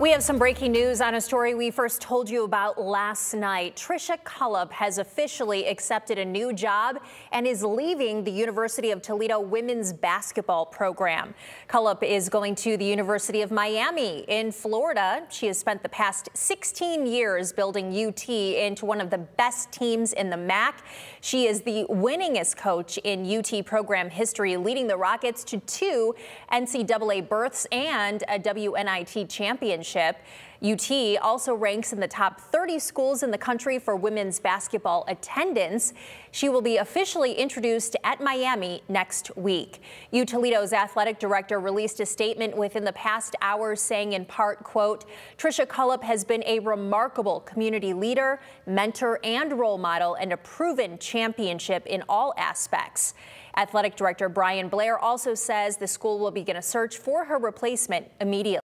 We have some breaking news on a story we first told you about last night. Tricia Cullop has officially accepted a new job and is leaving the University of Toledo women's basketball program. Cullop is going to the University of Miami in Florida. She has spent the past 16 years building UT into one of the best teams in the MAC. She is the winningest coach in UT program history, leading the Rockets to two NCAA berths and a WNIT championship championship. UT also ranks in the top 30 schools in the country for women's basketball attendance. She will be officially introduced at Miami next week. U athletic director released a statement within the past hours saying in part, quote, Tricia Cullop has been a remarkable community leader, mentor, and role model and a proven championship in all aspects. Athletic director Bryan Blair also says the school will begin a search for her replacement immediately.